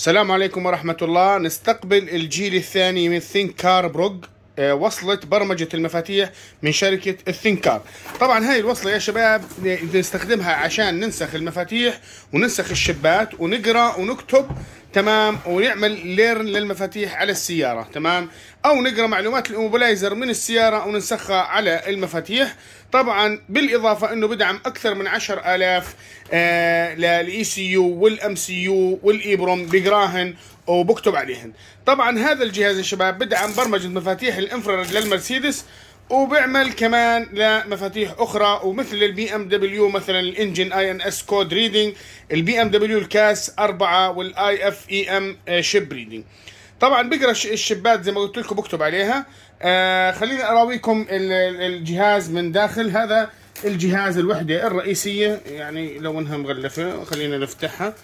السلام عليكم ورحمة الله. نستقبل الجيل الثاني من Thinkcar Prog آه، وصلة برمجة المفاتيح من شركة ال Thinkcar طبعا هاي الوصلة يا شباب نستخدمها عشان ننسخ المفاتيح وننسخ الشبات ونقرأ ونكتب تمام ونعمل learn للمفاتيح على السيارة تمام؟ أو نقرأ معلومات ال immobilizer من السيارة وننسخها على المفاتيح. طبعا بالإضافة إنه بدعم أكثر من 10000 آه لل ECU وال MCU وال EEPROM بقراهن وبكتب عليهن. طبعا هذا الجهاز يا شباب بدعم برمجة مفاتيح ال infrared للمرسيدس. وبيعمل كمان لمفاتيح أخرى ومثل ال BMW مثلا ال engine ISN code reading ال BMW ال CAS 4 وال FEM chip reading طبعا بقرأ الشبات زي ما قلت لكم بكتب عليها. آه خليني أراويكم الجهاز من داخل. هذا الجهاز الوحدة الرئيسية يعني لو انها مغلفة خلينا نفتحها.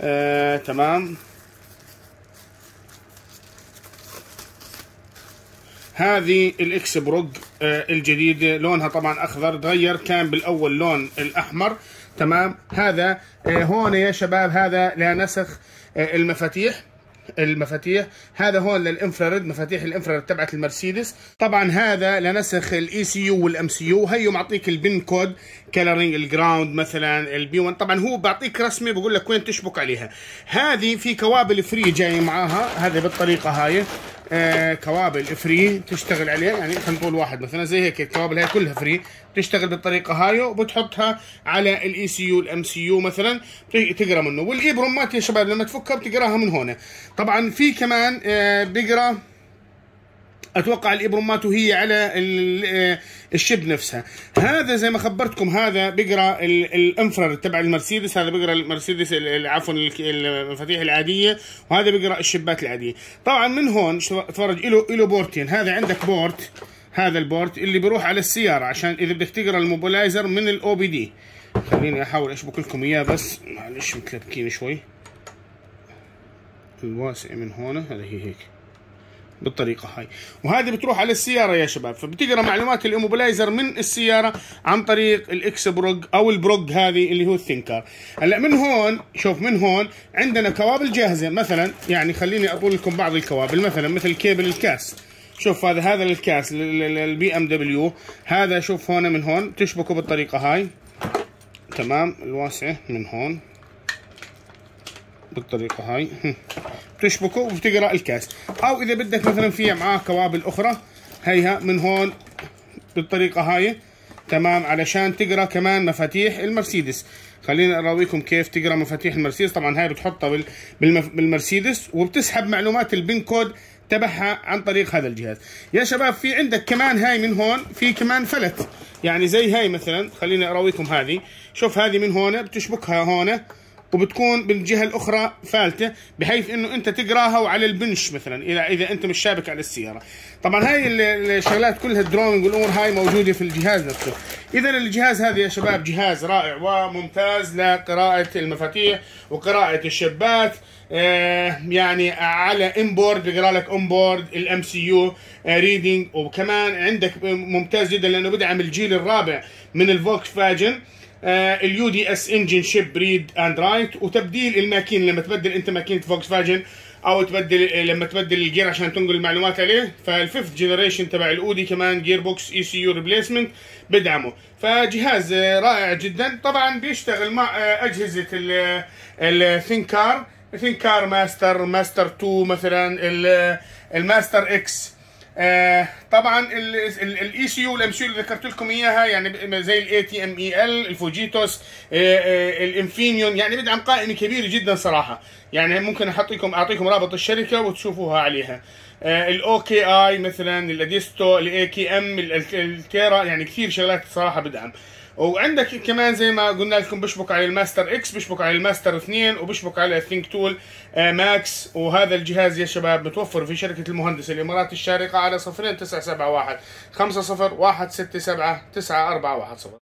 آه تمام. هذه ال Xprog آه، الجديدة لونها طبعا أخضر تغير كان بالأول لون الأحمر. تمام؟ هذا آه، هون يا شباب هذا لنسخ آه، المفاتيح. المفاتيح هذا هون لل infrared مفاتيح ال infrared تبعت المرسيدس. طبعا هذا لنسخ الإي سي يو والإم سي يو. هيو معطيك ال pin code coloring ال ground مثلا ال B 1 طبعا هو بعطيك رسمة بقول لك وين تشبك عليها. هذه في كوابل free جاي معاها. هذه بالطريقة هاي. آه كوابل free تشتغل عليها. يعني خلينا نقول واحد مثلا زي هيك الكوابل هاي كلها free. تشتغل بالطريقة هاي وبتحطها على الاي سي يو الام سي يو مثلا. تقرأ منه. والابرمات يا شباب لما تفكها بتقراها من هون. طبعا في كمان آه بقرا أتوقع الابرمات وهي على ال chip نفسها. هذا زي ما خبرتكم هذا بيقرا ال infrared تبع المرسيدس هذا بيقرا المرسيدس عفوا المفاتيح العادية وهذا بيقرا الشبات العادية. طبعا من هون تفرج له له بورتين. هذا عندك port هذا ال port اللي بيروح على السيارة عشان إذا بدك تقرأ ال immobilizer من ال OBD خليني أحاول أشبك لكم إياه بس معلش متلبكين شوي. الواسع من هون هذا هي هيك. بالطريقة هاي. وهذه بتروح على السيارة يا شباب. فبتقرا معلومات ال immobilizer من السيارة عن طريق ال Xprog أو ال Prog هذه اللي هو الثينكر هلأ من هون شوف من هون عندنا كوابل جاهزة. مثلا يعني خليني أقول لكم بعض الكوابل. مثلا مثل cable ال CAS. شوف هذا هذا ال CAS ال BMW. هذا شوف هون من هون. تشبكه بالطريقة هاي. تمام الواسعه من هون. بالطريقة هاي. بتشبكه وبتقرأ ال CAS. أو إذا بدك مثلا في معاه كوابل أخرى هيها من هون بالطريقة هاي. تمام علشان تقرأ كمان مفاتيح المرسيدس. خلينا اراويكم كيف تقرأ مفاتيح المرسيدس. طبعا هاي بتحطها بالمرسيدس وبتسحب معلومات ال pin code تبعها عن طريق هذا الجهاز. يا شباب في عندك كمان هاي من هون في كمان فلت. يعني زي هاي مثلا خليني اراويكم هذه. شوف هذه من هون بتشبكها هون. وبتكون بالجهة الأخرى فالتة بحيث إنه أنت تقراها وعلى ال bench مثلا اذا إذا أنت مش شابك على السيارة. طبعا هاي الشغلات كلها ال drawing والأمور هاي موجودة في الجهاز نفسه. اذا الجهاز هذا يا شباب جهاز رائع وممتاز لقراءة المفاتيح وقراءة الشبات آه يعني على onboard بيقرأ لك onboard ال MCU reading وكمان عندك ممتاز جدا لأنه بدعم الجيل الرابع من الفوكس فاجن ال UDS engine chip read and write وتبديل الماكين لما تبدل أنت ماكينة فوكس فاجن أو تبدل لما تبدل الجير عشان تنقل المعلومات عليه. فال fifth generation تبع الاودي كمان gearbox ECU replacement بدعمه. فجهاز رائع جدا. طبعا بيشتغل مع أجهزة ال Thinkcar Thinkcar Master Master 2 مثلا ال Master X آه طبعا الاي سي يو والام سي اللي ذكرت لكم إياها يعني زي ال ATMEL ال Fujitsu آه آه ال Infineon يعني بدعم قائمة كبيرة جدا صراحة. يعني ممكن أحط لكم أعطيكم رابط الشركة وتشوفوها عليها. ال OKI مثلا ال Adesto ال AKM Altera يعني كثير شغلات صراحة بدعم. وعندك كمان زي ما قلنا لكم بشبك على ال Master X بشبك على الماستر 2 وبشبك على ال Thinktool ماكس وهذا الجهاز يا شباب متوفر في شركة المهندس الامارات الشارقة على 0971 50 167 941